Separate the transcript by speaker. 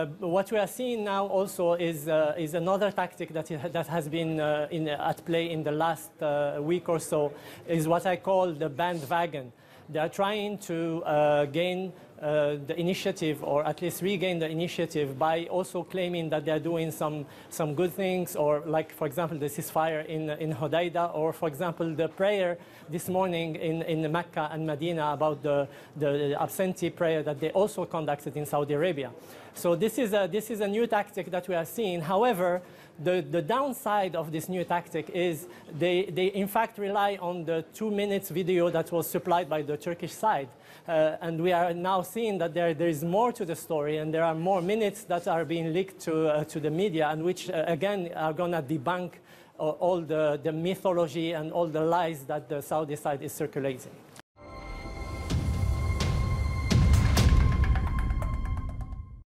Speaker 1: Uh, what we are seeing now also is, uh, is another tactic that, that has been uh, in, at play in the last uh, week or so, is what I call the bandwagon. They are trying to uh, gain uh, the initiative, or at least regain the initiative, by also claiming that they are doing some, some good things, or like, for example, the ceasefire in, in Hodeida, or for example, the prayer this morning in, in Mecca and Medina about the, the absentee prayer that they also conducted in Saudi Arabia. So this is a, this is a new tactic that we are seeing. However, the, the downside of this new tactic is they, they in fact rely on the two minutes video that was supplied by the Turkish side. Uh, and we are now seeing that there, there is more to the story and there are more minutes that are being leaked to, uh, to the media and which uh, again are going to debunk all the, the mythology and all the lies that the Saudi side is circulating.